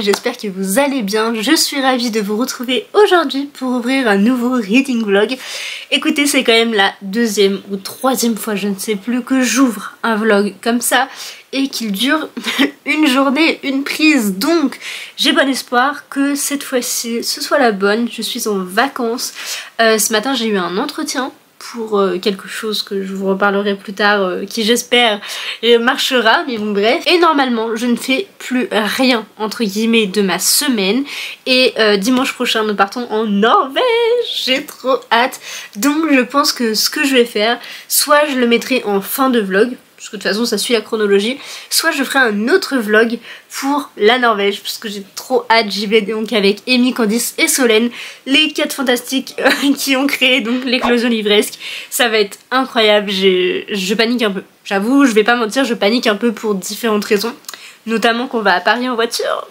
j'espère que vous allez bien. Je suis ravie de vous retrouver aujourd'hui pour ouvrir un nouveau reading vlog. Écoutez, c'est quand même la deuxième ou troisième fois, je ne sais plus, que j'ouvre un vlog comme ça et qu'il dure une journée, une prise. Donc, j'ai bon espoir que cette fois-ci, ce soit la bonne. Je suis en vacances. Euh, ce matin, j'ai eu un entretien pour euh, quelque chose que je vous reparlerai plus tard, euh, qui j'espère marchera, mais bon bref. Et normalement, je ne fais plus rien, entre guillemets, de ma semaine. Et euh, dimanche prochain, nous partons en Norvège J'ai trop hâte Donc je pense que ce que je vais faire, soit je le mettrai en fin de vlog, parce que de toute façon ça suit la chronologie, soit je ferai un autre vlog pour la Norvège, parce que j'ai trop hâte, j'y vais donc avec Amy, Candice et Solène, les quatre fantastiques euh, qui ont créé donc l'éclosion livresque, ça va être incroyable, je panique un peu, j'avoue, je vais pas mentir, je panique un peu pour différentes raisons, notamment qu'on va à Paris en voiture,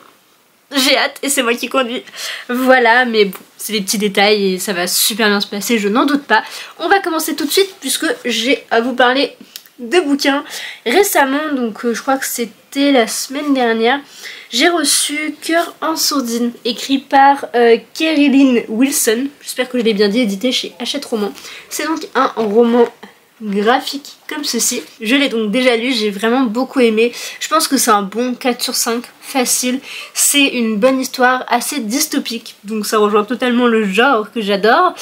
j'ai hâte et c'est moi qui conduis. Voilà, mais bon, c'est des petits détails et ça va super bien se passer, je n'en doute pas. On va commencer tout de suite puisque j'ai à vous parler de bouquins. Récemment, donc euh, je crois que c'était la semaine dernière, j'ai reçu Cœur en sourdine, écrit par euh, Wilson. J'espère que je l'ai bien dit, édité chez Hachette Roman. C'est donc un roman graphique comme ceci. Je l'ai donc déjà lu, j'ai vraiment beaucoup aimé. Je pense que c'est un bon 4 sur 5, facile. C'est une bonne histoire, assez dystopique, donc ça rejoint totalement le genre que j'adore.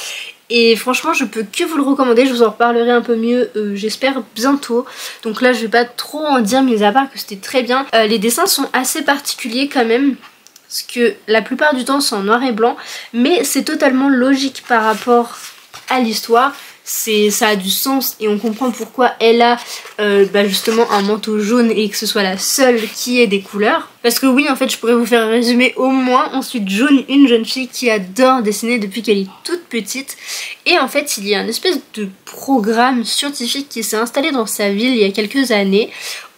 Et franchement, je peux que vous le recommander. Je vous en reparlerai un peu mieux, euh, j'espère, bientôt. Donc là, je vais pas trop en dire, mais à part que c'était très bien. Euh, les dessins sont assez particuliers quand même. Parce que la plupart du temps, c'est en noir et blanc. Mais c'est totalement logique par rapport à l'histoire ça a du sens et on comprend pourquoi elle a euh, bah, justement un manteau jaune et que ce soit la seule qui ait des couleurs. Parce que oui, en fait, je pourrais vous faire résumer au moins. Ensuite, Jaune, une jeune fille qui adore dessiner depuis qu'elle est toute petite. Et en fait, il y a une espèce de programme scientifique qui s'est installé dans sa ville il y a quelques années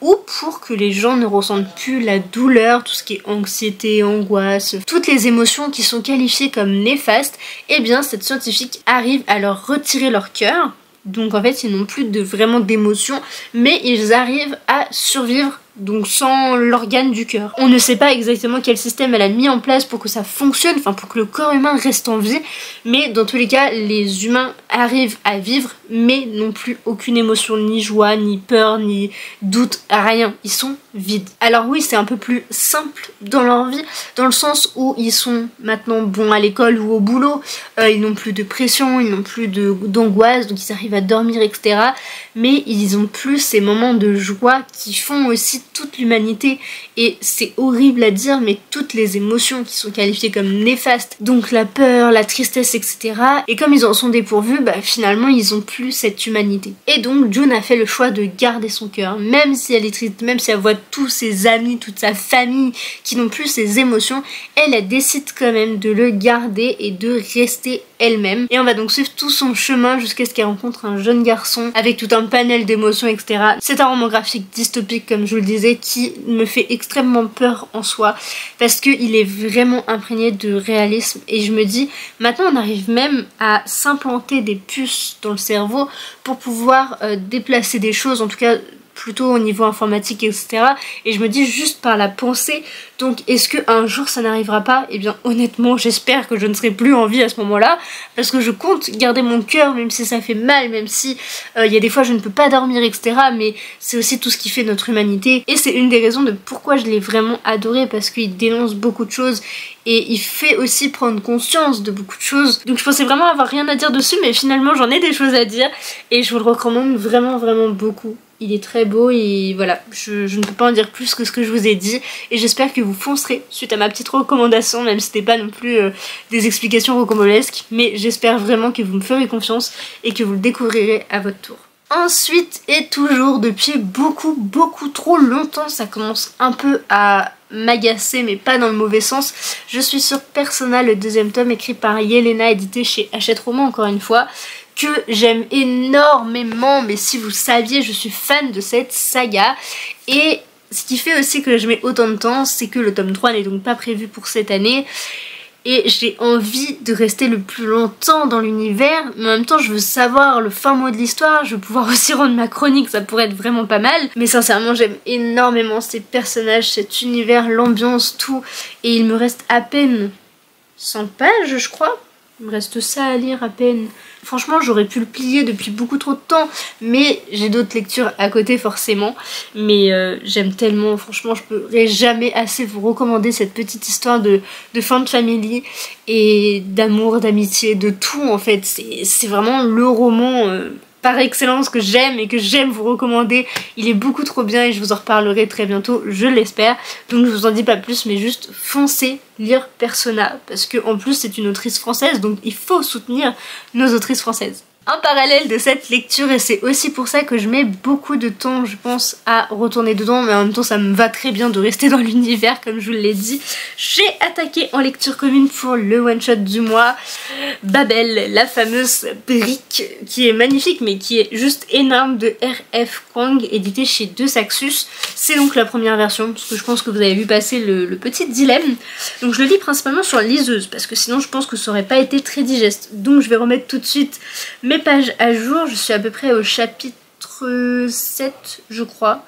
ou pour que les gens ne ressentent plus la douleur, tout ce qui est anxiété, angoisse, toutes les émotions qui sont qualifiées comme néfastes, eh bien cette scientifique arrive à leur retirer leur cœur. Donc en fait ils n'ont plus de vraiment d'émotions, mais ils arrivent à survivre donc sans l'organe du cœur. On ne sait pas exactement quel système elle a mis en place pour que ça fonctionne, enfin pour que le corps humain reste en vie, mais dans tous les cas, les humains arrivent à vivre, mais n'ont plus aucune émotion, ni joie, ni peur, ni doute, rien. Ils sont vides. Alors oui, c'est un peu plus simple dans leur vie, dans le sens où ils sont maintenant bons à l'école ou au boulot, euh, ils n'ont plus de pression, ils n'ont plus d'angoisse, donc ils arrivent à dormir, etc. Mais ils ont plus ces moments de joie qui font aussi l'humanité. Et c'est horrible à dire mais toutes les émotions qui sont qualifiées comme néfastes donc la peur, la tristesse etc et comme ils en sont dépourvus bah finalement ils ont plus cette humanité. Et donc June a fait le choix de garder son cœur même si elle est triste, même si elle voit tous ses amis, toute sa famille qui n'ont plus ses émotions elle décide quand même de le garder et de rester elle-même. Et on va donc suivre tout son chemin jusqu'à ce qu'elle rencontre un jeune garçon avec tout un panel d'émotions etc c'est un roman graphique dystopique comme je vous le disais qui me fait extrêmement peur en soi parce qu'il est vraiment imprégné de réalisme. Et je me dis maintenant on arrive même à s'implanter des puces dans le cerveau pour pouvoir euh, déplacer des choses en tout cas plutôt au niveau informatique, etc. Et je me dis juste par la pensée, donc est-ce que un jour ça n'arrivera pas? Eh bien honnêtement j'espère que je ne serai plus en vie à ce moment-là, parce que je compte garder mon cœur même si ça fait mal, même si euh, il y a des fois je ne peux pas dormir, etc. Mais c'est aussi tout ce qui fait notre humanité. Et c'est une des raisons de pourquoi je l'ai vraiment adoré, parce qu'il dénonce beaucoup de choses et il fait aussi prendre conscience de beaucoup de choses. Donc je pensais vraiment avoir rien à dire dessus, mais finalement j'en ai des choses à dire et je vous le recommande vraiment vraiment beaucoup il est très beau et voilà, je, ne peux pas en dire plus que ce que je vous ai dit et j'espère que vous foncerez suite à ma petite recommandation, même si c'était pas non plus euh, des explications rocambolesques, mais j'espère vraiment que vous me ferez confiance et que vous le découvrirez à votre tour. Ensuite et toujours depuis beaucoup beaucoup trop longtemps, ça commence un peu à m'agacer mais pas dans le mauvais sens. Je suis sur Persona, le deuxième tome écrit par Yelena, édité chez Hachette Roman encore une fois que j'aime énormément, mais si vous saviez, je suis fan de cette saga. Et ce qui fait aussi que je mets autant de temps, c'est que le tome 3 n'est donc pas prévu pour cette année. et j'ai envie de rester le plus longtemps dans l'univers, mais en même temps je veux savoir le fin mot de l'histoire, je veux pouvoir aussi rendre ma chronique, ça pourrait être vraiment pas mal. Mais sincèrement j'aime énormément ces personnages, cet univers, l'ambiance, tout, et il me reste à peine 100 pages je crois il me reste ça à lire à peine. Franchement, j'aurais pu le plier depuis beaucoup trop de temps, mais j'ai d'autres lectures à côté forcément. Mais euh, j'aime tellement, franchement, je pourrais jamais assez vous recommander cette petite histoire de, de fin de famille et d'amour, d'amitié, de tout en fait. C'est vraiment le roman euh, par excellence que j'aime et que j'aime vous recommander. Il est beaucoup trop bien et je vous en reparlerai très bientôt, je l'espère. Donc je vous en dis pas plus, mais juste foncez lire Persona parce que en plus c'est une autrice française, donc il faut soutenir nos autrices françaises en parallèle de cette lecture et c'est aussi pour ça que je mets beaucoup de temps je pense à retourner dedans mais en même temps ça me va très bien de rester dans l'univers comme je vous l'ai dit. J'ai attaqué en lecture commune pour le one shot du mois Babel, la fameuse brique qui est magnifique mais qui est juste énorme de R.F. Kwang édité chez De Saxus. C'est donc la première version parce que je pense que vous avez vu passer le, le petit dilemme. Donc je le lis principalement sur liseuse parce que sinon je pense que ça aurait pas été très digeste. Donc je vais remettre tout de suite mes pages à jour. Je suis à peu près au chapitre 7, je crois.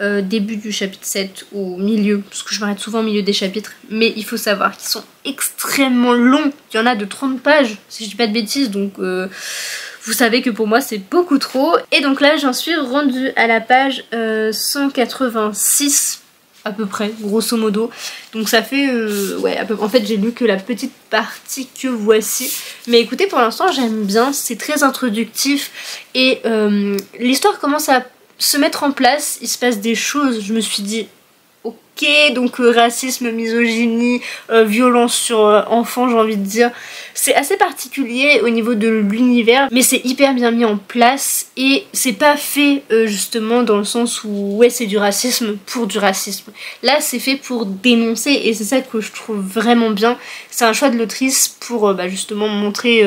Euh, début du chapitre 7 au milieu, parce que je m'arrête souvent au milieu des chapitres, mais il faut savoir qu'ils sont extrêmement longs. Il y en a de 30 pages, si je dis pas de bêtises, donc euh, vous savez que pour moi c'est beaucoup trop. Et donc là j'en suis rendue à la page 186 euh, à peu près, grosso modo. Donc ça fait, euh, ouais, en fait j'ai lu que la petite partie que voici. Mais écoutez, pour l'instant j'aime bien, c'est très introductif et euh, l'histoire commence à se mettre en place, il se passe des choses, je me suis dit, ok, donc euh, racisme, misogynie, euh, violence sur euh, enfants, j'ai envie de dire. C'est assez particulier au niveau de l'univers, mais c'est hyper bien mis en place et c'est pas fait justement dans le sens où ouais c'est du racisme pour du racisme. Là c'est fait pour dénoncer et c'est ça que je trouve vraiment bien. C'est un choix de l'autrice pour bah, justement montrer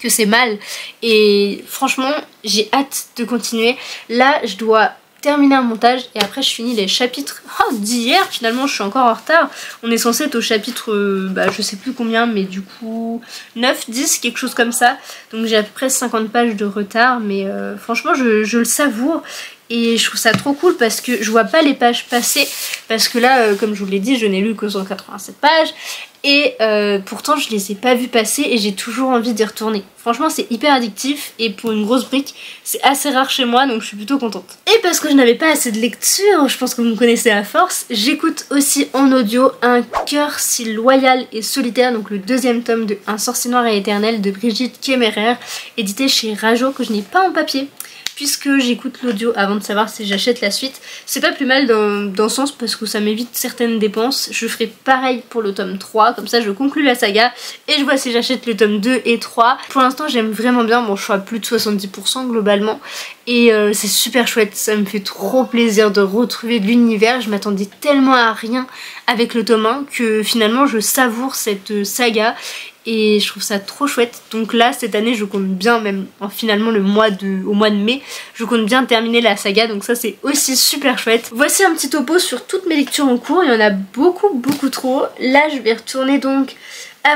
que c'est mal et franchement j'ai hâte de continuer. Là je dois terminer un montage et après je finis les chapitres. Oh, d'hier finalement je suis encore en retard. On est censé être au chapitre euh, bah, je sais plus combien mais du coup 9, 10 quelque chose comme ça. Donc j'ai à peu près 50 pages de retard mais euh, franchement je, je, le savoure et je trouve ça trop cool parce que je vois pas les pages passer parce que là euh, comme je vous l'ai dit je n'ai lu que 187 pages et euh, pourtant je les ai pas vus passer et j'ai toujours envie d'y retourner. Franchement c'est hyper addictif et pour une grosse brique c'est assez rare chez moi donc je suis plutôt contente. Et parce que je n'avais pas assez de lecture, je pense que vous me connaissez à force, j'écoute aussi en audio Un cœur si loyal et solitaire, donc le deuxième tome de Un sorcier noir et éternel de Brigitte Kéméraire, édité chez Rajo que je n'ai pas en papier puisque j'écoute l'audio avant de savoir si j'achète la suite. C'est pas plus mal dans, dans, sens parce que ça m'évite certaines dépenses. Je ferai pareil pour le tome 3, comme ça je conclue la saga et je vois si j'achète le tome 2 et 3. Pour l'instant j'aime vraiment bien, bon je suis à plus de 70% globalement et euh, c'est super chouette, ça me fait trop plaisir de retrouver l'univers. Je m'attendais tellement à rien avec le tome 1 que finalement je savoure cette saga et je trouve ça trop chouette. Donc là, cette année, je compte bien, même finalement le mois de, au mois de mai, je compte bien terminer la saga, donc ça c'est aussi super chouette. Voici un petit topo sur toutes mes lectures en cours, il y en a beaucoup beaucoup trop. Là, je vais retourner donc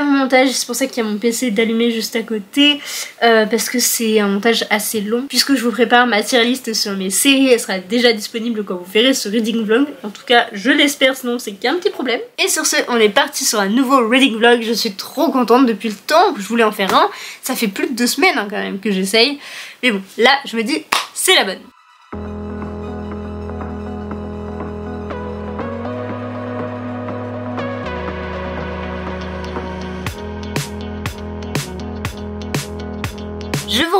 mon montage, c'est pour ça qu'il y a mon PC d'allumer juste à côté, euh, parce que c'est un montage assez long, puisque je vous prépare ma tier list sur mes séries, elle sera déjà disponible quand vous verrez ce reading vlog, en tout cas je l'espère, sinon c'est qu'il petit problème. Et sur ce, on est parti sur un nouveau reading vlog, je suis trop contente depuis le temps. Que je voulais en faire un, ça fait plus de deux semaines hein, quand même que j'essaye, mais bon, là je me dis, c'est la bonne.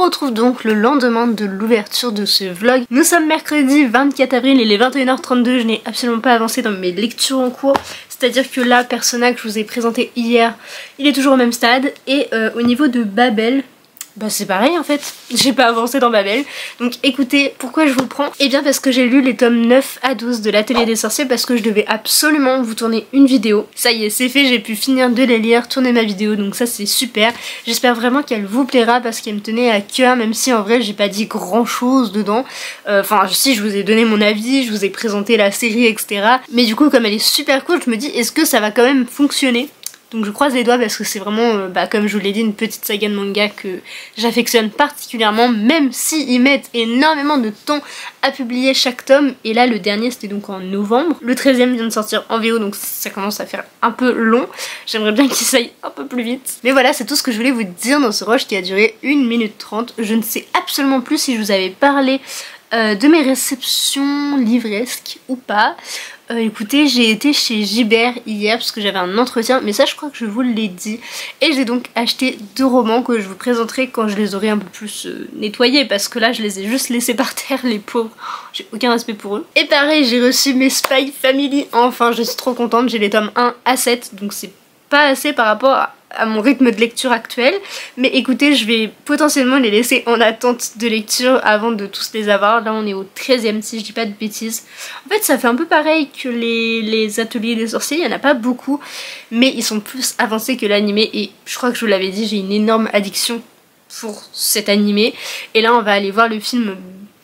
Retrouve donc le lendemain de l'ouverture de ce vlog. Nous sommes mercredi 24 avril, il est 21h32, je n'ai absolument pas avancé dans mes lectures en cours. C'est-à-dire que là, Persona que je vous ai présenté hier, il est toujours au même stade. Et euh, au niveau de Babel, bah c'est pareil en fait, j'ai pas avancé dans Babel. Donc écoutez, pourquoi je vous prends? Eh bien parce que j'ai lu les tomes 9 à 12 de l'atelier des sorciers parce que je devais absolument vous tourner une vidéo. Ça y est, c'est fait, j'ai pu finir de les lire, tourner ma vidéo, donc ça c'est super. J'espère vraiment qu'elle vous plaira parce qu'elle me tenait à cœur, même si en vrai j'ai pas dit grand chose dedans. Euh, enfin si, je vous ai donné mon avis, je vous ai présenté la série, etc. Mais du coup comme elle est super cool, je me dis est-ce que ça va quand même fonctionner? Donc je croise les doigts parce que c'est vraiment, euh, bah, comme je vous l'ai dit, une petite saga de manga que j'affectionne particulièrement, même s'ils ils mettent énormément de temps à publier chaque tome. Et là, le dernier, c'était donc en novembre. Le 13e vient de sortir en VO, donc ça commence à faire un peu long. J'aimerais bien qu'il s'aille un peu plus vite. Mais voilà, c'est tout ce que je voulais vous dire dans ce rush qui a duré 1 minute 30. Je ne sais absolument plus si je vous avais parlé euh, de mes réceptions livresques ou pas. Euh, écoutez, j'ai été chez Gibert hier parce que j'avais un entretien, mais ça je crois que je vous l'ai dit. Et j'ai donc acheté deux romans que je vous présenterai quand je les aurai un peu plus euh, nettoyés parce que là je les ai juste laissés par terre, les pauvres. J'ai aucun respect pour eux. Et pareil, j'ai reçu mes Spy Family. Enfin, je suis trop contente, j'ai les tomes 1 à 7, donc c'est pas assez par rapport à à mon rythme de lecture actuel. Mais écoutez, je vais potentiellement les laisser en attente de lecture avant de tous les avoir. Là, on est au 13e, si je dis pas de bêtises. En fait, ça fait un peu pareil que les, ateliers des sorciers. Il y en a pas beaucoup, mais ils sont plus avancés que l'animé. Et je crois que je vous l'avais dit, j'ai une énorme addiction pour cet animé. Et là, on va aller voir le film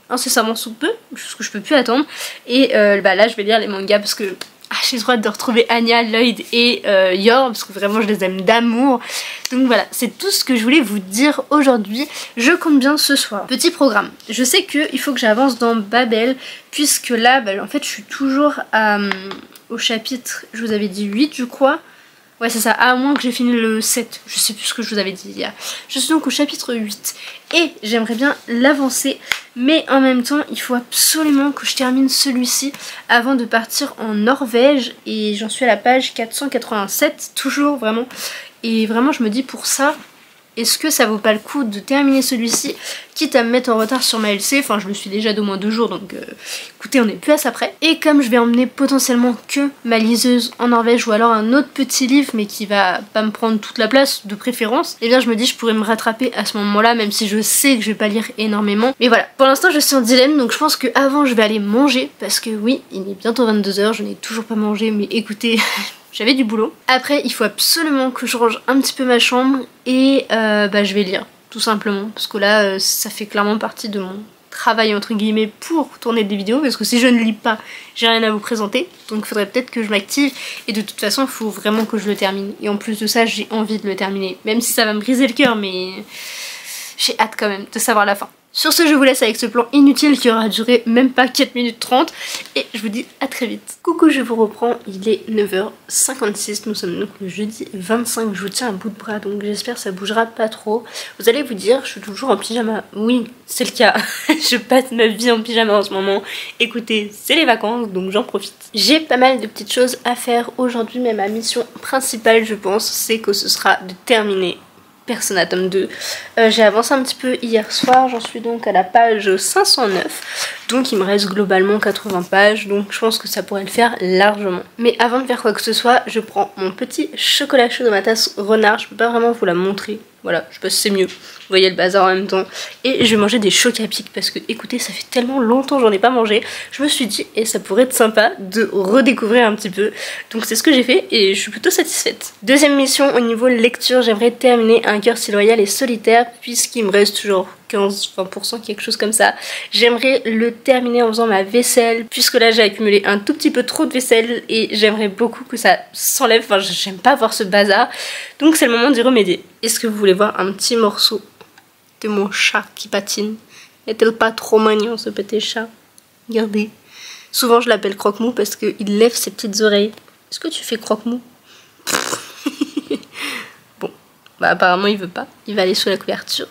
incessamment sous peu, ce que je peux plus attendre. Et euh, bah là, je vais lire les mangas parce que ah, j'ai hâte de retrouver Anya, Lloyd et euh, Yor parce que vraiment je les aime d'amour. Donc voilà, c'est tout ce que je voulais vous dire aujourd'hui. Je compte bien ce soir. Petit programme. Je sais qu'il faut que j'avance dans Babel puisque là, bah, en fait, je suis toujours euh, au chapitre, je vous avais dit 8 je crois. Ouais, c'est ça, à moins que j'ai fini le 7. Je sais plus ce que je vous avais dit hier. Je suis donc au chapitre 8. Et j'aimerais bien l'avancer. Mais en même temps, il faut absolument que je termine celui-ci avant de partir en Norvège. Et j'en suis à la page 487, toujours vraiment. Et vraiment, je me dis pour ça, est-ce que ça vaut pas le coup de terminer celui-ci, quitte à me mettre en retard sur ma LC, enfin je me suis déjà d'au moins deux jours, donc euh, écoutez, on est plus à ça près. Et comme je vais emmener potentiellement que ma liseuse en Norvège, ou alors un autre petit livre, mais qui va pas me prendre toute la place, de préférence, et eh bien je me dis je pourrais me rattraper à ce moment-là, même si je sais que je vais pas lire énormément. Mais voilà, pour l'instant je suis en dilemme, donc je pense que avant je vais aller manger, parce que oui, il est bientôt 22h, je n'ai toujours pas mangé, mais écoutez... J'avais du boulot. Après, il faut absolument que je range un petit peu ma chambre et euh, bah, je vais lire, tout simplement. Parce que là, euh, ça fait clairement partie de mon travail, entre guillemets, pour tourner des vidéos. Parce que si je ne lis pas, j'ai rien à vous présenter. Donc faudrait peut-être que je m'active. Et de toute façon, il faut vraiment que je le termine. Et en plus de ça, j'ai envie de le terminer. Même si ça va me briser le cœur, mais j'ai hâte quand même de savoir la fin. Sur ce, je vous laisse avec ce plan inutile qui aura duré même pas 4 minutes 30 et je vous dis à très vite. Coucou, je vous reprends, il est 9h56, nous sommes donc le jeudi 25, je vous tiens un bout de bras donc j'espère que ça bougera pas trop. Vous allez vous dire, je suis toujours en pyjama, oui, c'est le cas, je passe ma vie en pyjama en ce moment. Écoutez, c'est les vacances donc j'en profite. J'ai pas mal de petites choses à faire aujourd'hui mais ma mission principale je pense c'est que ce sera de terminer Persona tome 2. Euh, j'ai avancé un petit peu hier soir, j'en suis donc à la page 509. Donc il me reste globalement 80 pages, donc je pense que ça pourrait le faire largement. Mais avant de faire quoi que ce soit, je prends mon petit chocolat chaud dans ma tasse renard. Je peux pas vraiment vous la montrer voilà, je pense que c'est mieux. Vous voyez le bazar en même temps. Et je vais manger des chocs à pic parce que écoutez, ça fait tellement longtemps que j'en ai pas mangé. Je me suis dit, et ça pourrait être sympa de redécouvrir un petit peu. Donc c'est ce que j'ai fait et je suis plutôt satisfaite. Deuxième mission au niveau lecture, j'aimerais terminer un cœur si loyal et solitaire puisqu'il me reste toujours 15-20%, quelque chose comme ça. J'aimerais le terminer en faisant ma vaisselle, puisque là j'ai accumulé un tout petit peu trop de vaisselle et j'aimerais beaucoup que ça s'enlève. Enfin, j'aime pas voir ce bazar. Donc c'est le moment d'y remédier. Est-ce que vous voulez voir un petit morceau de mon chat qui patine? Est-elle pas trop mignon ce petit chat? Regardez. Souvent je l'appelle croque-mou parce qu'il lève ses petites oreilles. Est-ce que tu fais croque-mou? Bon, bah apparemment il veut pas. Il va aller sous la couverture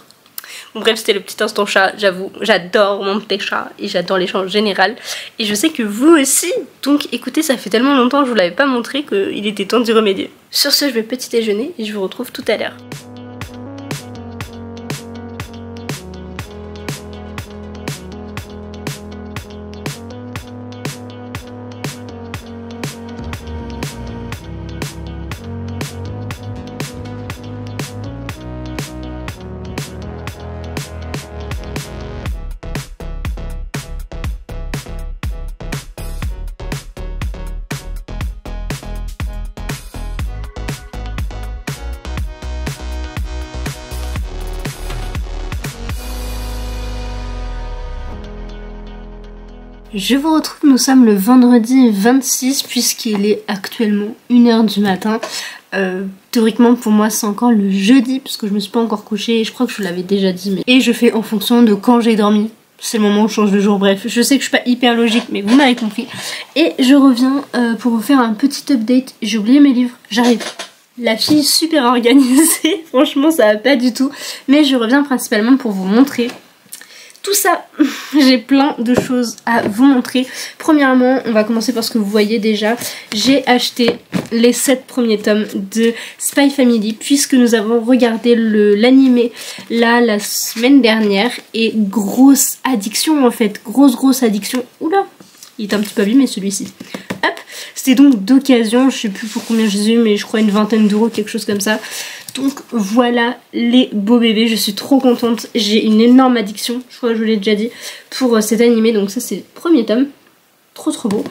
bref, c'était le petit instant chat, j'avoue, j'adore mon petit chat et j'adore les chats en général. Et je sais que vous aussi, donc écoutez, ça fait tellement longtemps que je vous l'avais pas montré qu'il était temps d'y remédier. Sur ce, je vais petit déjeuner et je vous retrouve tout à l'heure. Je vous retrouve, nous sommes le vendredi 26 puisqu'il est actuellement 1h du matin. Euh, théoriquement pour moi c'est encore le jeudi parce que je me suis pas encore couchée et je crois que je vous l'avais déjà dit. Et je fais en fonction de quand j'ai dormi. C'est le moment où je change de jour, bref, je sais que je suis pas hyper logique mais vous m'avez compris. Et je reviens euh, pour vous faire un petit update. J'ai oublié mes livres, j'arrive. La fille super organisée, franchement ça va pas du tout. Mais je reviens principalement pour vous montrer tout ça, j'ai plein de choses à vous montrer. Premièrement, on va commencer par ce que vous voyez déjà. J'ai acheté les 7 premiers tomes de Spy Family puisque nous avons regardé l'animé là la semaine dernière et grosse addiction en fait, grosse grosse addiction. Oula, il est un petit peu abîmé celui-ci. Hop, c'était donc d'occasion, je sais plus pour combien j'ai eu mais je crois une vingtaine d'euros, quelque chose comme ça. Donc voilà les beaux bébés, je suis trop contente. J'ai une énorme addiction, je crois que je vous l'ai déjà dit, pour euh, cet animé. Donc ça c'est le premier tome, trop trop beau.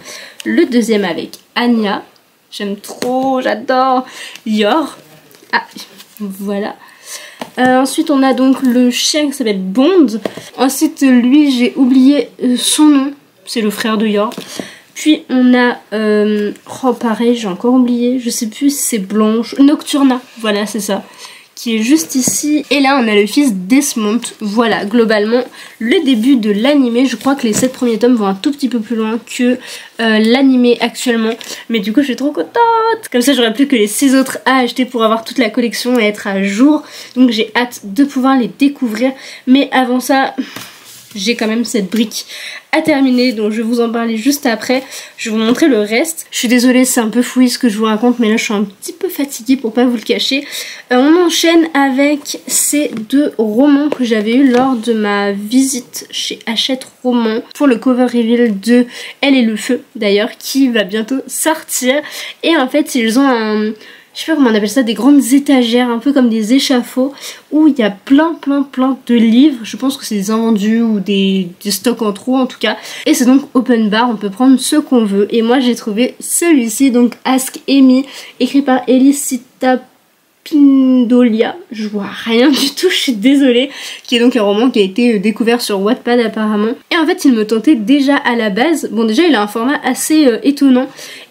Le deuxième avec Anya, j'aime trop, j'adore. Yor, ah voilà. Euh, ensuite on a donc le chien qui s'appelle Bond. Ensuite lui j'ai oublié euh, son nom, c'est le frère de Yor. Puis on a, euh, oh pareil, j'ai encore oublié, je sais plus c'est Blanche, Nocturna, voilà c'est ça, qui est juste ici. Et là on a le fils Desmond, voilà, globalement, le début de l'animé, je crois que les 7 premiers tomes vont un tout petit peu plus loin que euh, l'animé actuellement. Mais du coup je suis trop contente Comme ça j'aurai plus que les 6 autres à acheter pour avoir toute la collection et être à jour. Donc j'ai hâte de pouvoir les découvrir. Mais avant ça j'ai quand même cette brique à terminer donc je vais vous en parler juste après. Je vais vous montrer le reste. Je suis désolée c'est un peu fouillis ce que je vous raconte mais là je suis un petit peu fatiguée pour pas vous le cacher. Euh, on enchaîne avec ces deux romans que j'avais eu lors de ma visite chez Hachette Romans pour le cover reveal de Elle et le feu d'ailleurs qui va bientôt sortir et en fait ils ont un je sais pas comment on appelle ça, des grandes étagères, un peu comme des échafauds, où il y a plein plein plein de livres, je pense que c'est des invendus ou des, stocks en trop en tout cas, et c'est donc open bar, on peut prendre ce qu'on veut, et moi j'ai trouvé celui-ci, donc Ask Amy, écrit par Elicita Pindolia, je vois rien du tout, je suis désolée, qui est donc un roman qui a été euh, découvert sur Wattpad apparemment. Et en fait, il me tentait déjà à la base. Bon, déjà, il a un format assez euh, étonnant,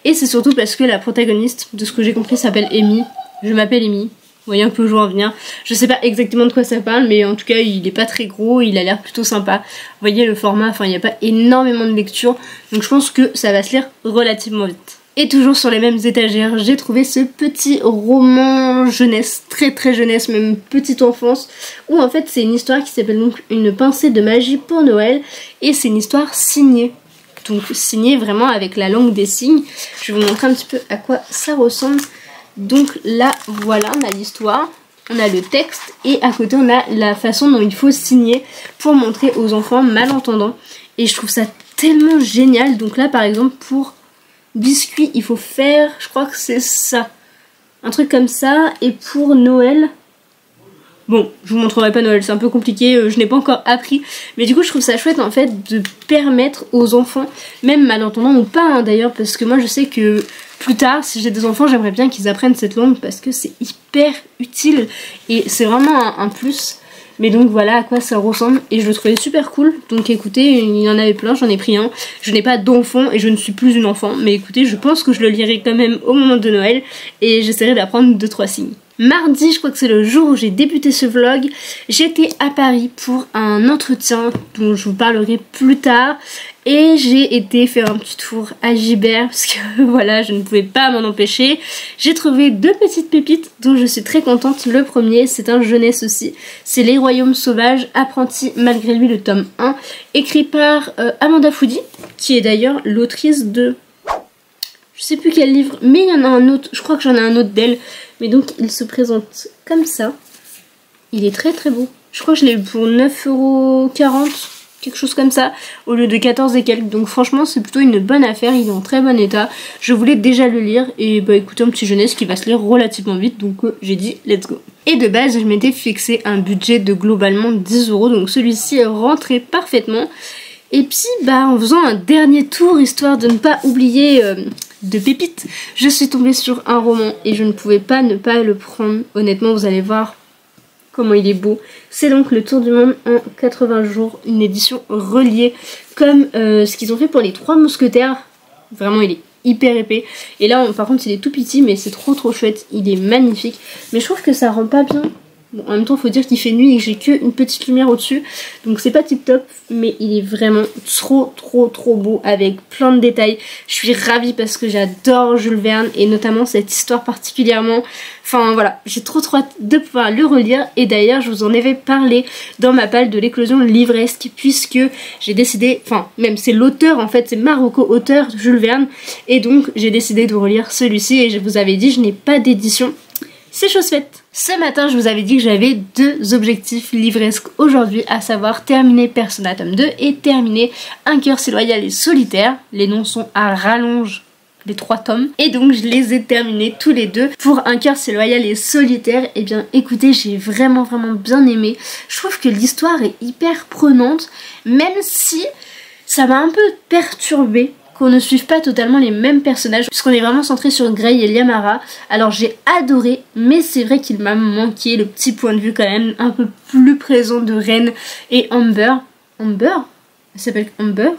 et c'est surtout parce que la protagoniste, de ce que j'ai compris, s'appelle Amy. Je m'appelle Amy. Voyez un peu où je en venir. Je sais pas exactement de quoi ça parle, mais en tout cas, il est pas très gros, il a l'air plutôt sympa. Vous voyez le format, enfin, il n'y a pas énormément de lecture, donc je pense que ça va se lire relativement vite. Et toujours sur les mêmes étagères, j'ai trouvé ce petit roman jeunesse, très très jeunesse, même petite enfance, où en fait c'est une histoire qui s'appelle donc Une pincée de magie pour Noël, et c'est une histoire signée. Donc signée vraiment avec la langue des signes. Je vais vous montrer un petit peu à quoi ça ressemble. Donc là, voilà, on a l'histoire, on a le texte, et à côté on a la façon dont il faut signer pour montrer aux enfants malentendants. Et je trouve ça tellement génial. Donc là par exemple pour biscuit, il faut faire, je crois que c'est ça. Un truc comme ça. Et pour Noël, Bon, je vous montrerai pas Noël, c'est un peu compliqué, euh, je n'ai pas encore appris. Mais du coup, je trouve ça chouette en fait de permettre aux enfants, même malentendants ou pas hein, d'ailleurs, parce que moi je sais que plus tard, si j'ai des enfants, j'aimerais bien qu'ils apprennent cette langue parce que c'est hyper utile et c'est vraiment un plus. Mais donc voilà à quoi ça ressemble et je le trouvais super cool. Donc écoutez, il y en avait plein, j'en ai pris un. Je n'ai pas d'enfant et je ne suis plus une enfant. Mais écoutez, je pense que je le lirai quand même au moment de Noël et j'essaierai d'apprendre 2-3 signes. Mardi, je crois que c'est le jour où j'ai débuté ce vlog, j'étais à Paris pour un entretien dont je vous parlerai plus tard et j'ai été faire un petit tour à Gibert parce que voilà, je ne pouvais pas m'en empêcher. J'ai trouvé deux petites pépites dont je suis très contente. Le premier, c'est un jeunesse aussi. C'est Les Royaumes Sauvages, apprenti malgré lui, le tome 1, écrit par euh, Amanda Foody, qui est d'ailleurs l'autrice de je sais plus quel livre, mais il y en a un autre, je crois que j'en ai un autre d'elle. Mais donc il se présente comme ça. Il est très très beau. Je crois que je l'ai eu pour 9,40€, quelque chose comme ça, au lieu de 14 et quelques. Donc franchement c'est plutôt une bonne affaire, il est en très bon état. Je voulais déjà le lire et bah écoutez un petit jeunesse qui va se lire relativement vite. Donc euh, j'ai dit let's go. Et de base je m'étais fixé un budget de globalement 10 euros. Donc celui-ci est rentré parfaitement. Et puis bah en faisant un dernier tour histoire de ne pas oublier... Euh, de pépites. Je suis tombée sur un roman et je ne pouvais pas ne pas le prendre. Honnêtement, vous allez voir comment il est beau. C'est donc Le Tour du Monde en 80 jours, une édition reliée comme euh, ce qu'ils ont fait pour les Trois Mousquetaires. Vraiment, il est hyper épais. Et là, par contre, il est tout petit, mais c'est trop trop chouette. Il est magnifique. Mais je trouve que ça rend pas bien Bon, en même temps, il faut dire qu'il fait nuit et que j'ai qu'une petite lumière au-dessus. Donc c'est pas tip top, mais il est vraiment trop, trop, trop beau avec plein de détails. Je suis ravie parce que j'adore Jules Verne et notamment cette histoire particulièrement. Enfin voilà, j'ai trop, trop hâte de pouvoir le relire. Et d'ailleurs, je vous en avais parlé dans ma palle de l'éclosion livresque puisque j'ai décidé, enfin même c'est l'auteur en fait, c'est Marocco auteur Jules Verne. Et donc j'ai décidé de relire celui-ci et je vous avais dit, je n'ai pas d'édition c'est chose faite. Ce matin, je vous avais dit que j'avais deux objectifs livresques aujourd'hui, à savoir terminer Persona tome 2 et terminer Un cœur si loyal et solitaire. Les noms sont à rallonge les trois tomes et donc je les ai terminés tous les deux pour un cœur si loyal et solitaire et eh bien écoutez j'ai vraiment vraiment bien aimé je trouve que l'histoire est hyper prenante même si ça m'a un peu perturbée qu'on ne suive pas totalement les mêmes personnages, puisqu'on est vraiment centré sur Grey et Liamara. Alors j'ai adoré, mais c'est vrai qu'il m'a manqué le petit point de vue quand même un peu plus présent de Ren et Amber. Amber? Elle s'appelle Amber?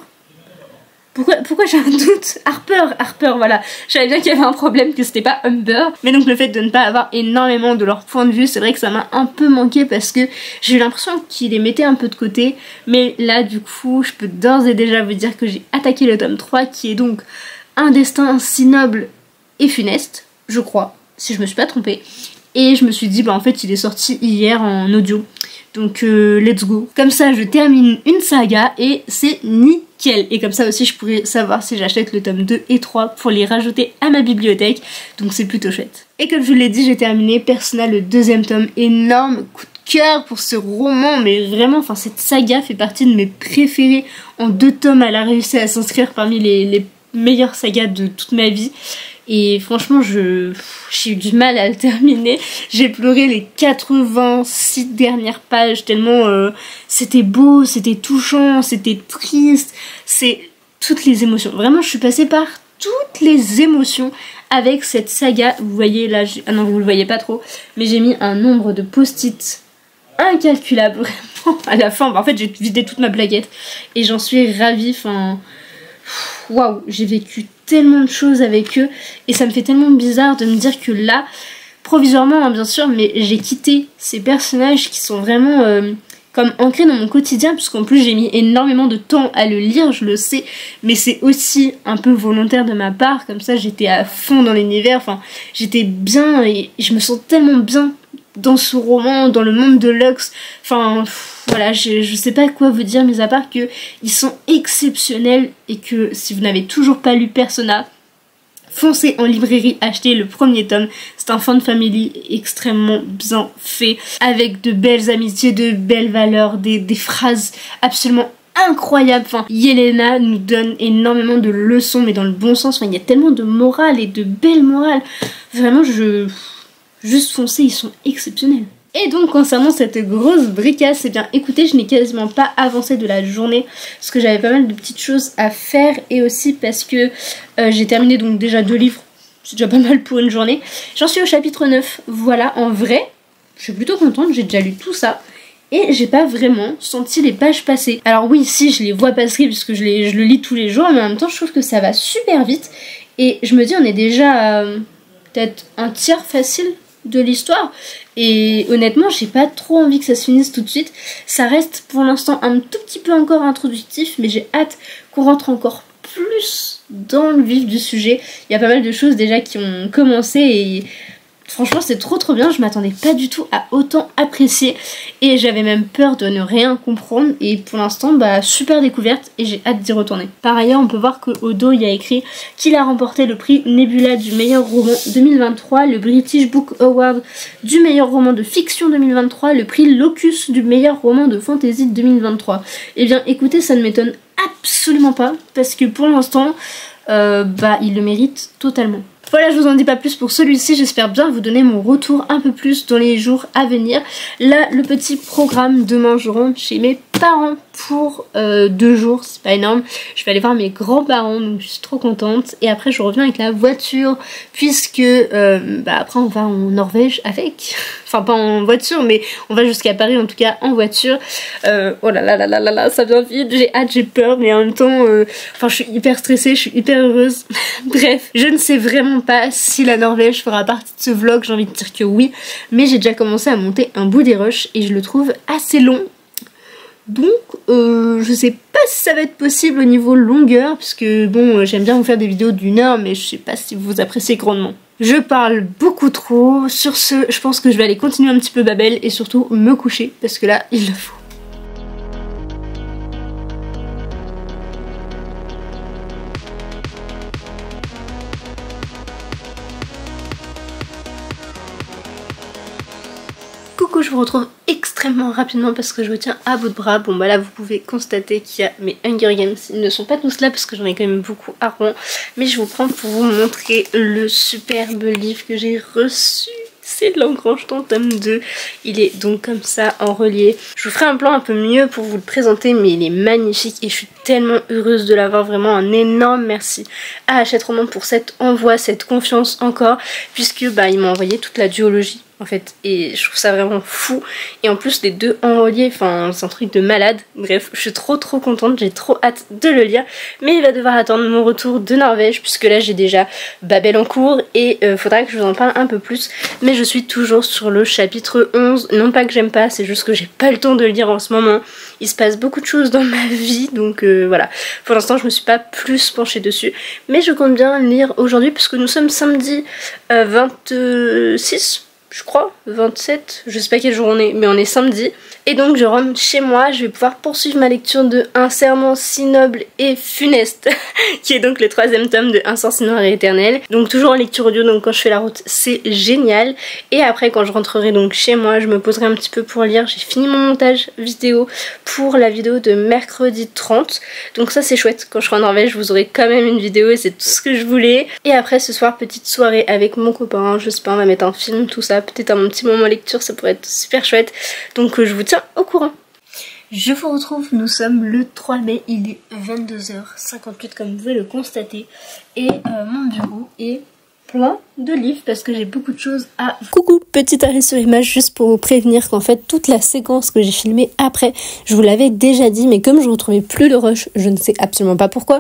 Pourquoi, j'ai un doute Harper, Harper, voilà. Je savais bien qu'il y avait un problème, que c'était pas Humber. Mais donc le fait de ne pas avoir énormément de leur point de vue, c'est vrai que ça m'a un peu manqué parce que j'ai eu l'impression qu'ils les mettaient un peu de côté. Mais là, du coup, je peux d'ores et déjà vous dire que j'ai attaqué le tome 3, qui est donc un destin si noble et funeste, je crois, si je me suis pas trompée. Et je me suis dit, bah en fait, il est sorti hier en audio. Donc euh, let's go. Comme ça, je termine une saga et c'est nickel. Et comme ça aussi, je pourrais savoir si j'achète le tome 2 et 3 pour les rajouter à ma bibliothèque. Donc c'est plutôt chouette. Et comme je vous l'ai dit, j'ai terminé Persona le deuxième tome. Énorme coup de cœur pour ce roman, mais vraiment, enfin cette saga fait partie de mes préférés. En deux tomes, elle a réussi à s'inscrire parmi les, les meilleures sagas de toute ma vie. Et franchement, je j'ai eu du mal à le terminer. J'ai pleuré les 86 dernières pages tellement euh, c'était beau, c'était touchant, c'était triste. C'est toutes les émotions. Vraiment, je suis passée par toutes les émotions avec cette saga. Vous voyez là, ah non, vous le voyez pas trop, mais j'ai mis un nombre de post-it incalculable vraiment à la fin. En fait, j'ai vidé toute ma plaquette et j'en suis ravie. Enfin, waouh, j'ai vécu tellement de choses avec eux et ça me fait tellement bizarre de me dire que là, provisoirement hein, bien sûr, mais j'ai quitté ces personnages qui sont vraiment euh, comme ancrés dans mon quotidien puisqu'en plus j'ai mis énormément de temps à le lire, je le sais, mais c'est aussi un peu volontaire de ma part, comme ça j'étais à fond dans l'univers, enfin j'étais bien et je me sens tellement bien dans ce roman, dans le monde de Lux. Enfin, voilà, je, je sais pas quoi vous dire, mais à part que ils sont exceptionnels et que si vous n'avez toujours pas lu Persona, foncez en librairie, achetez le premier tome. C'est un fan family extrêmement bien fait, avec de belles amitiés, de belles valeurs, des, des phrases absolument incroyables. Enfin, Yelena nous donne énormément de leçons, mais dans le bon sens. Enfin, il y a tellement de morale et de belles morales. Vraiment, je juste foncez, ils sont exceptionnels. Et donc concernant cette grosse bricasse, eh bien écoutez, je n'ai quasiment pas avancé de la journée parce que j'avais pas mal de petites choses à faire et aussi parce que euh, j'ai terminé donc déjà deux livres, c'est déjà pas mal pour une journée. J'en suis au chapitre 9, voilà, en vrai, je suis plutôt contente, j'ai déjà lu tout ça. Et j'ai pas vraiment senti les pages passer. Alors oui, si je les vois passer puisque je, les, je le lis tous les jours, mais en même temps je trouve que ça va super vite. Et je me dis on est déjà peut-être un tiers facile de l'histoire. Et honnêtement, j'ai pas trop envie que ça se finisse tout de suite. Ça reste pour l'instant un tout petit peu encore introductif, mais j'ai hâte qu'on rentre encore plus dans le vif du sujet. Il y a pas mal de choses déjà qui ont commencé et Franchement, c'est trop trop bien. Je m'attendais pas du tout à autant apprécier. Et j'avais même peur de ne rien comprendre. Et pour l'instant, bah, super découverte. Et j'ai hâte d'y retourner. Par ailleurs, on peut voir qu'au dos, il y a écrit qu'il a remporté le prix Nebula du meilleur roman 2023, le British Book Award du meilleur roman de fiction 2023, le prix Locus du meilleur roman de fantasy 2023. Et eh bien, écoutez, ça ne m'étonne absolument pas. Parce que pour l'instant, euh, bah, il le mérite totalement. Voilà, je vous en dis pas plus pour celui-ci. J'espère bien vous donner mon retour un peu plus dans les jours à venir. Là, le petit programme demain, je rentre chez mes parents pour euh, deux jours, c'est pas énorme. Je vais aller voir mes grands-parents, donc je suis trop contente. Et après, je reviens avec la voiture, puisque euh, bah, après, on va en Norvège avec. enfin, pas en voiture, mais on va jusqu'à Paris, en tout cas en voiture. Euh, oh là là là là là là, ça vient vite. J'ai hâte, j'ai peur, mais en même temps, enfin, je suis hyper stressée, je suis hyper heureuse. Bref, je ne sais vraiment pas si la Norvège fera partie de ce vlog. J'ai envie de dire que oui, mais j'ai déjà commencé à monter un bout des rushs et je le trouve assez long donc, euh, je sais pas si ça va être possible au niveau longueur, puisque bon, j'aime bien vous faire des vidéos d'une heure, mais je sais pas si vous appréciez grandement. Je parle beaucoup trop, sur ce, je pense que je vais aller continuer un petit peu Babel et surtout me coucher, parce que là, il le faut. Retrouve extrêmement rapidement parce que je vous tiens à bout de bras. Bon bah là vous pouvez constater qu'il y a mes Hunger Games. Ils ne sont pas tous là parce que j'en ai quand même beaucoup à rond. Mais je vous prends pour vous montrer le superbe livre que j'ai reçu c'est l'engrange tome 2. Il est donc comme ça en relié. Je vous ferai un plan un peu mieux pour vous le présenter mais il est magnifique et je suis tellement heureuse de l'avoir. Vraiment un énorme merci à Hachette Roman pour cet envoi, cette confiance encore puisque bah il m'a envoyé toute la duologie en fait. Et je trouve ça vraiment fou. Et en plus les deux en enfin c'est un truc de malade. Bref je suis trop trop contente. J'ai trop hâte de le lire. Mais il va devoir attendre mon retour de Norvège puisque là j'ai déjà Babel en cours. Et euh, faudra que je vous en parle un peu plus. Mais je suis toujours sur le chapitre 11 non pas que j'aime pas c'est juste que j'ai pas le temps de le lire en ce moment. Il se passe beaucoup de choses dans ma vie donc euh, voilà. Pour l'instant je me suis pas plus penchée dessus. Mais je compte bien lire aujourd'hui puisque nous sommes samedi 26 euh, je crois, 27, je sais pas quel jour on est, mais on est samedi. Et donc je rentre chez moi, je vais pouvoir poursuivre ma lecture de Un serment si noble et funeste, qui est donc le troisième tome de Un sort si noir et éternel. Donc toujours en lecture audio, donc quand je fais la route, c'est génial. Et après quand je rentrerai donc chez moi, je me poserai un petit peu pour lire. J'ai fini mon montage vidéo pour la vidéo de mercredi 30. Donc ça c'est chouette, quand je serai en Norvège, vous aurez quand même une vidéo et c'est tout ce que je voulais. Et après ce soir, petite soirée avec mon copain, je sais pas, on va mettre un film, tout ça. Peut-être un petit moment lecture, ça pourrait être super chouette. Donc je vous tiens au courant. Je vous retrouve, nous sommes le 3 mai, il est 22h58 comme vous pouvez le constater. Et euh, mon bureau est plein de livres parce que j'ai beaucoup de choses à... Coucou, petit arrêt sur image juste pour vous prévenir qu'en fait toute la séquence que j'ai filmée après, je vous l'avais déjà dit mais comme je retrouvais plus le rush, je ne sais absolument pas pourquoi,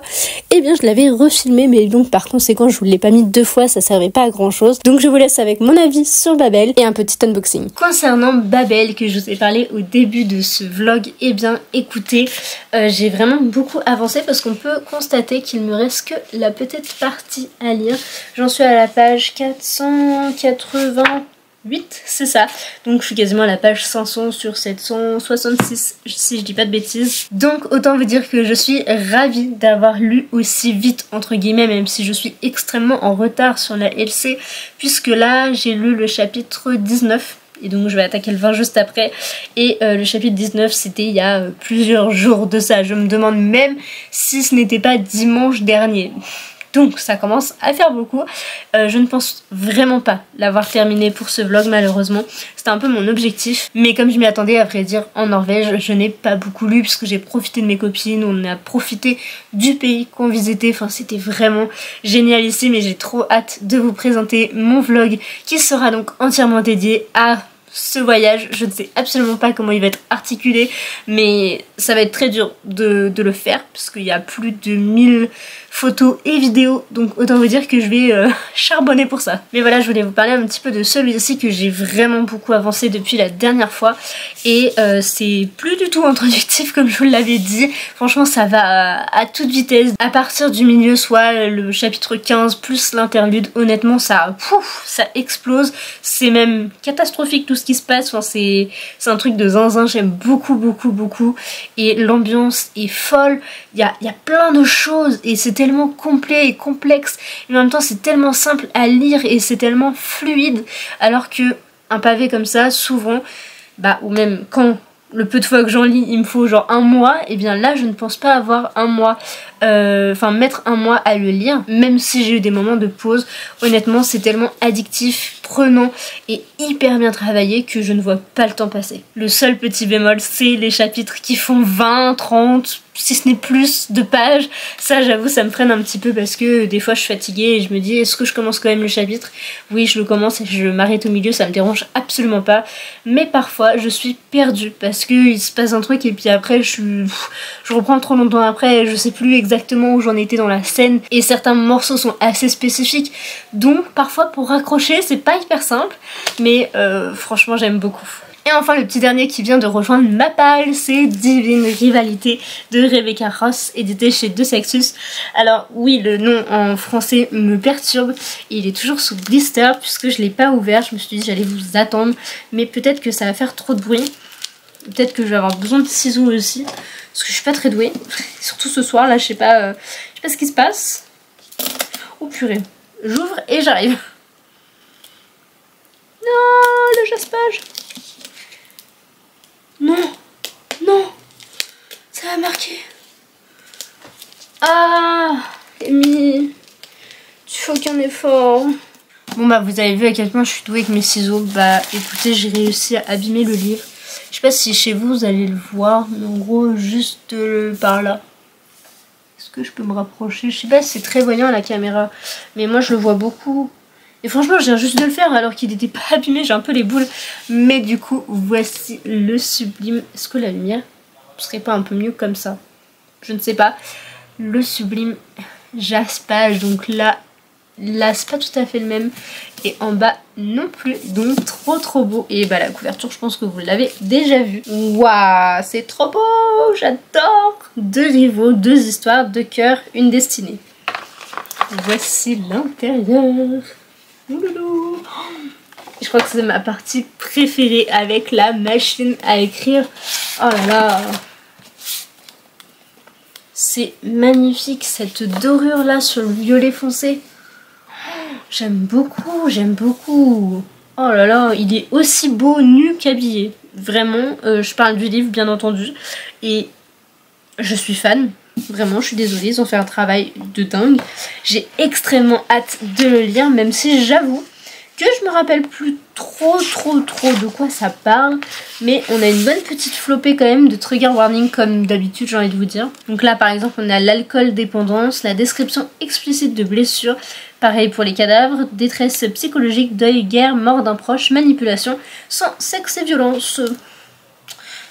et eh bien je l'avais refilmé mais donc par conséquent je vous l'ai pas mis deux fois, ça servait pas à grand chose. Donc je vous laisse avec mon avis sur Babel et un petit unboxing. Concernant Babel que je vous ai parlé au début de ce vlog, et eh bien écoutez, euh, j'ai vraiment beaucoup avancé parce qu'on peut constater qu'il me reste que la petite partie à lire. J'en suis à la page 488, c'est ça. Donc je suis quasiment à la page 500 sur 766, si je dis pas de bêtises. Donc autant vous dire que je suis ravie d'avoir lu aussi vite, entre guillemets, même si je suis extrêmement en retard sur la LC, puisque là j'ai lu le chapitre 19 et donc je vais attaquer le 20 juste après et euh, le chapitre 19 c'était il y a euh, plusieurs jours de ça je me demande même si ce n'était pas dimanche dernier donc ça commence à faire beaucoup. Euh, je ne pense vraiment pas l'avoir terminé pour ce vlog malheureusement. C'était un peu mon objectif. Mais comme je m'y attendais à vrai dire en Norvège, je n'ai pas beaucoup lu puisque j'ai profité de mes copines. On a profité du pays qu'on visitait. Enfin c'était vraiment génial ici. Mais j'ai trop hâte de vous présenter mon vlog qui sera donc entièrement dédié à ce voyage. Je ne sais absolument pas comment il va être articulé, mais ça va être très dur de, le faire, parce qu'il y a plus de 1000 photos et vidéos, donc autant vous dire que je vais euh, charbonner pour ça. Mais voilà, je voulais vous parler un petit peu de celui-ci que j'ai vraiment beaucoup avancé depuis la dernière fois, et euh, c'est plus du tout introductif comme je vous l'avais dit. Franchement, ça va à, toute vitesse. À partir du milieu, soit le chapitre 15 plus l'interlude, honnêtement, ça, ça explose. C'est même catastrophique tout ce qui se passe. Enfin, c'est un truc de zinzin, j'aime beaucoup, beaucoup, beaucoup. Et l'ambiance est folle. Il y a, y a plein de choses et c'est complet et complexe. Et en même temps, c'est tellement simple à lire et c'est tellement fluide. Alors que un pavé comme ça, souvent, bah, ou même quand le peu de fois que j'en lis, il me faut genre un mois, et bien là je ne pense pas avoir un mois, euh, enfin mettre un mois à le lire, même si j'ai eu des moments de pause. Honnêtement c'est tellement addictif prenant et hyper bien travaillé que je ne vois pas le temps passer. Le seul petit bémol, c'est les chapitres qui font 20, 30, si ce n'est plus de pages. Ça, j'avoue, ça me freine un petit peu parce que des fois, je suis fatiguée et je me dis, est-ce que je commence quand même le chapitre? Oui, je le commence et je m'arrête au milieu, ça me dérange absolument pas. Mais parfois, je suis perdue parce qu'il se passe un truc et puis après, je, je reprends trop longtemps après, je sais plus exactement où j'en étais dans la scène et certains morceaux sont assez spécifiques. Donc, parfois, pour raccrocher, c'est pas hyper simple, mais euh, franchement, j'aime beaucoup. Et enfin le petit dernier qui vient de rejoindre ma palle, c'est Divine Rivalité de Rebecca Ross, édité chez De Sexus. Alors oui, le nom en français me perturbe, il est toujours sous blister puisque je l'ai pas ouvert, je me suis dit j'allais vous attendre, mais peut-être que ça va faire trop de bruit. Peut-être que je vais avoir besoin de ciseaux aussi, parce que je suis pas très douée. Surtout ce soir, là, je sais pas, euh, je sais pas ce qui se passe. Oh purée, j'ouvre et j'arrive. Non, le jaspage non Non Ça a marqué Ah Amy Tu fais aucun effort Bon bah vous avez vu à quel point je suis douée avec mes ciseaux. Bah écoutez j'ai réussi à abîmer le livre. Je sais pas si chez vous vous allez le voir, mais en gros juste par là. Est-ce que je peux me rapprocher? Je sais pas si c'est très voyant à la caméra, mais moi je le vois beaucoup. Et franchement, viens juste de le faire alors qu'il n'était pas abîmé, j'ai un peu les boules. Mais du coup, voici le sublime. Est-ce que la lumière serait pas un peu mieux comme ça? Je ne sais pas. Le sublime jaspage. Donc là, là c'est pas tout à fait le même. Et en bas non plus. Donc trop trop beau. Et bah la couverture, je pense que vous l'avez déjà vu. Waouh, c'est trop beau J'adore Deux rivaux, deux histoires, deux cœurs, une destinée. Voici l'intérieur. Je crois que c'est ma partie préférée avec la machine à écrire. Oh là là C'est magnifique cette dorure là sur le violet foncé. J'aime beaucoup, j'aime beaucoup. Oh là là, il est aussi beau nu qu'habillé. Vraiment, euh, je parle du livre bien entendu. Et je suis fan. Vraiment, je suis désolée, ils ont fait un travail de dingue. J'ai extrêmement hâte de le lire, même si j'avoue que je me rappelle plus trop trop trop de quoi ça parle. Mais on a une bonne petite flopée quand même de trigger warning comme d'habitude j'ai envie de vous dire. Donc là par exemple on a l'alcool dépendance, la description explicite de blessures, pareil pour les cadavres, détresse psychologique, deuil, guerre, mort d'un proche, manipulation, sans sexe et violence.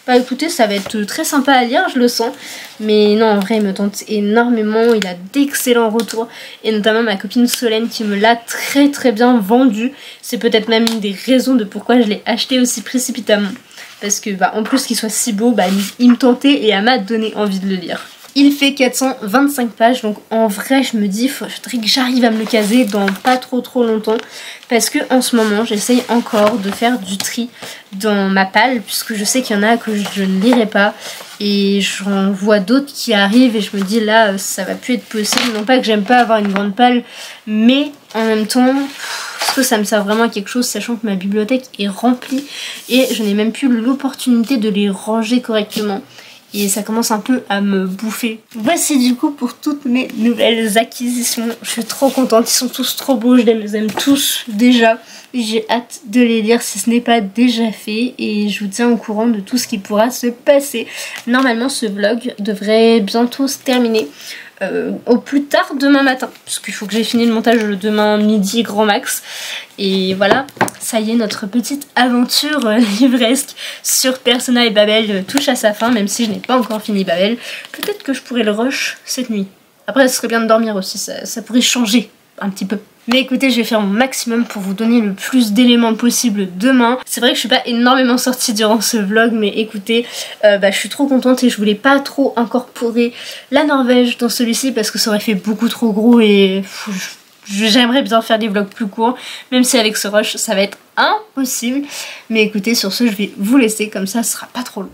Bah écoutez, ça va être très sympa à lire, je le sens. Mais non, en vrai, il me tente énormément. Il a d'excellents retours. Et notamment ma copine Solène qui me l'a très très bien vendu. C'est peut-être même une des raisons de pourquoi je l'ai acheté aussi précipitamment. Parce que, bah, en plus qu'il soit si beau, bah, il me tentait et elle m'a donné envie de le lire. Il fait 425 pages, donc en vrai, je me dis, il faudrait que j'arrive à me le caser dans pas trop trop longtemps. Parce que en ce moment, j'essaye encore de faire du tri dans ma palle, puisque je sais qu'il y en a que je ne lirai pas. Et j'en vois d'autres qui arrivent et je me dis là, ça va plus être possible. Non pas que j'aime pas avoir une grande palle, mais en même temps, ça me sert vraiment à quelque chose, sachant que ma bibliothèque est remplie et je n'ai même plus l'opportunité de les ranger correctement? Et ça commence un peu à me bouffer. Voici du coup pour toutes mes nouvelles acquisitions. Je suis trop contente, ils sont tous trop beaux, je les aime tous déjà. J'ai hâte de les lire si ce n'est pas déjà fait et je vous tiens au courant de tout ce qui pourra se passer. Normalement ce vlog devrait bientôt se terminer. Euh, au plus tard demain matin parce qu'il faut que j'ai fini le montage demain midi grand max. Et voilà ça y est notre petite aventure euh, livresque sur Persona et Babel euh, touche à sa fin même si je n'ai pas encore fini Babel. Peut-être que je pourrais le rush cette nuit. Après ce serait bien de dormir aussi ça pourrait changer un petit peu mais écoutez, je vais faire mon maximum pour vous donner le plus d'éléments possible demain. C'est vrai que je suis pas énormément sortie durant ce vlog, mais écoutez, euh, bah, je suis trop contente et je voulais pas trop incorporer la Norvège dans celui-ci parce que ça aurait fait beaucoup trop gros et j'aimerais bien faire des vlogs plus courts, même si avec ce rush ça va être impossible. Mais écoutez, sur ce, je vais vous laisser, comme ça ce sera pas trop long.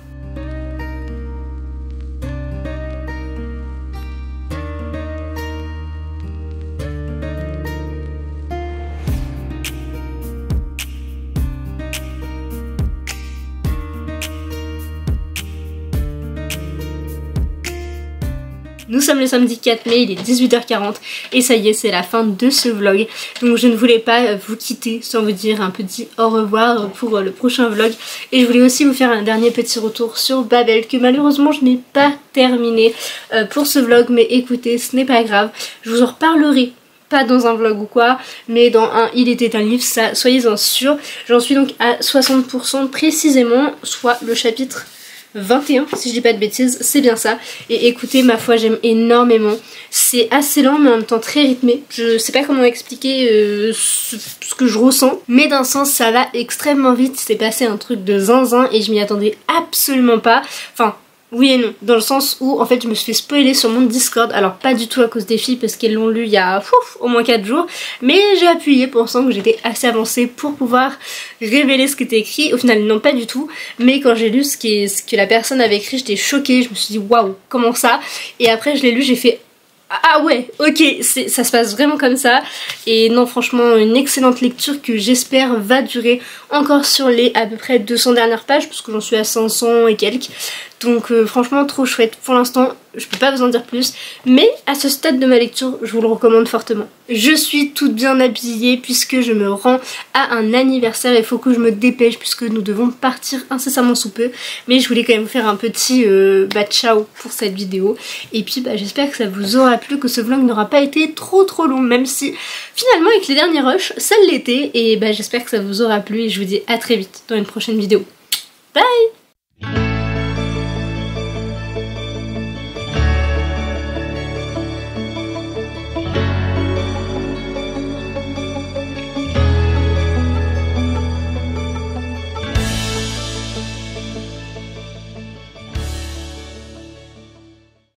Nous sommes le samedi 4 mai, il est 18h40 et ça y est, c'est la fin de ce vlog. Donc je ne voulais pas vous quitter sans vous dire un petit au revoir pour le prochain vlog. Et je voulais aussi vous faire un dernier petit retour sur Babel que malheureusement je n'ai pas terminé euh, pour ce vlog. Mais écoutez, ce n'est pas grave, je vous en reparlerai pas dans un vlog ou quoi, mais dans un Il était un livre, ça, soyez-en sûrs. J'en suis donc à 60% précisément, soit le chapitre 21 si je dis pas de bêtises, c'est bien ça. Et écoutez, ma foi, j'aime énormément. C'est assez lent mais en même temps très rythmé. Je sais pas comment expliquer euh, ce, ce, que je ressens, mais d'un sens ça va extrêmement vite. C'est passé un truc de zinzin et je m'y attendais absolument pas. Enfin, oui et non, dans le sens où en fait je me suis fait spoiler sur mon Discord, alors pas du tout à cause des filles parce qu'elles l'ont lu il y a au moins 4 jours, mais j'ai appuyé sens que j'étais assez avancée pour pouvoir révéler ce qui était écrit, au final non pas du tout, mais quand j'ai lu ce, ce que la personne avait écrit j'étais choquée, je me suis dit waouh comment ça, et après je l'ai lu j'ai fait ah ouais, ok, ça se passe vraiment comme ça. Et non, franchement, une excellente lecture que j'espère va durer encore sur les à peu près 200 dernières pages, parce que j'en suis à 500 et quelques. Donc euh, franchement trop chouette. Pour l'instant, je peux pas vous en dire plus. Mais à ce stade de ma lecture, je vous le recommande fortement. Je suis toute bien habillée puisque je me rends à un anniversaire. Il faut que je me dépêche puisque nous devons partir incessamment sous peu. Mais je voulais quand même faire un petit euh, bah, ciao pour cette vidéo. Et puis bah, j'espère que ça vous aura plu, que ce vlog n'aura pas été trop trop long. Même si finalement avec les derniers rushs, ça l'était. Et bah, j'espère que ça vous aura plu et je vous dis à très vite dans une prochaine vidéo. Bye